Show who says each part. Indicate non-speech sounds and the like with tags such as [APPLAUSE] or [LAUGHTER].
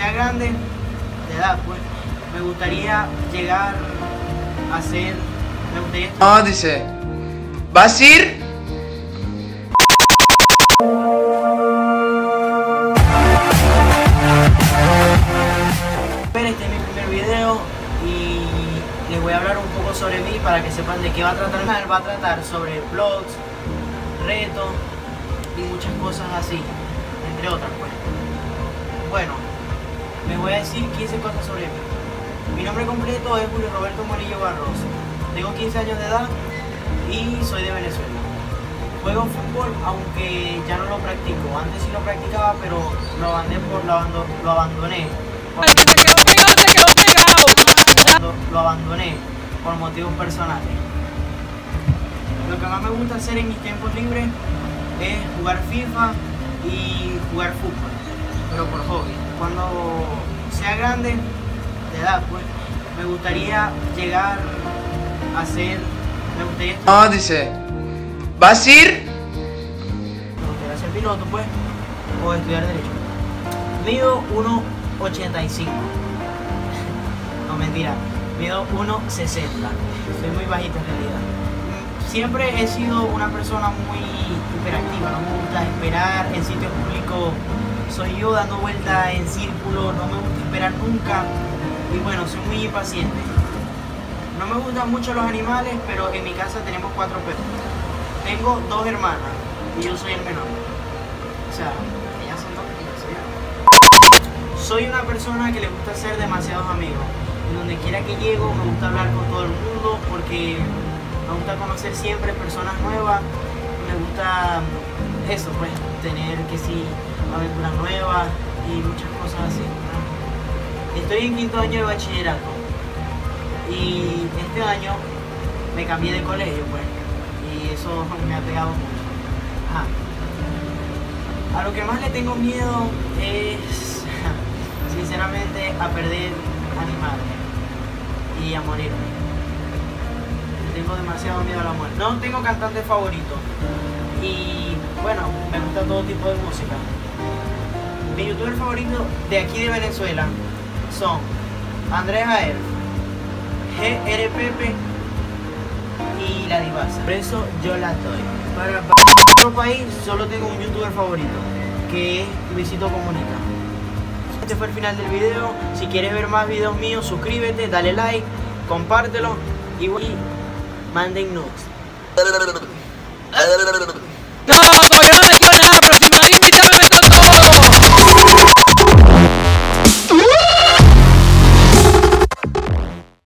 Speaker 1: sea grande de edad, pues me gustaría llegar a ser. Me gustaría
Speaker 2: No, dice. ¿Vas a ir?
Speaker 1: Este es mi primer video y les voy a hablar un poco sobre mí para que sepan de qué va a tratar. Va a tratar sobre blogs, retos y muchas cosas así, entre otras pues. Bueno, voy a decir 15 cosas sobre mí. Mi nombre completo es Julio Roberto Morillo Barroso. Tengo 15 años de edad y soy de Venezuela. Juego fútbol aunque ya no lo practico. Antes sí lo practicaba pero lo abandoné por lo, abando- lo abandoné. por- lo, lo abandoné por motivos personales. Lo que más me gusta hacer en mis tiempos libres es jugar FIFA y jugar fútbol, pero por hobby. Cuando sea grande, de edad, pues, me gustaría llegar a ser, me gustaría,
Speaker 2: No, dice. ¿Vas a ir?
Speaker 1: me gustaría ser piloto, pues, o estudiar derecho. Mido 1,85. [LAUGHS] No, mentira. Mido 1,60. Soy muy bajito en realidad. Siempre he sido una persona muy hiperactiva. No me gusta esperar en sitios públicos. Soy yo dando vueltas en círculo. No me gusta esperar nunca. Y bueno, soy muy impaciente. No me gustan mucho los animales, pero en mi casa tenemos cuatro perros. Tengo dos hermanas y yo soy el menor. O sea, ellas son dos yo soy yo. Soy una persona que le gusta hacer demasiados amigos. Donde quiera que llego me gusta hablar con todo el mundo porque me gusta conocer siempre personas nuevas. Me gusta eso, pues, tener que sí, aventuras nuevas y muchas cosas así. Estoy en quinto año de bachillerato y este año me cambié de colegio, pues, y eso [LAUGHS] me ha pegado mucho. A lo que más le tengo miedo es, [LAUGHS] sinceramente, a perder animales y a morirme. Tengo demasiado miedo a la muerte. No tengo cantante favorito y, bueno, me gusta todo tipo de música. Mi youtuber favorito de aquí de Venezuela son Andrés Aer, GRPP y la divasa. Por eso yo la doy. Para, otro país solo tengo un youtuber favorito, que es Luisito Comunica. Este fue el final del video. Si quieres ver más videos míos, suscríbete, dale like, compártelo y, y manden nudes.
Speaker 2: No, yo no le quiero nada, pero si me van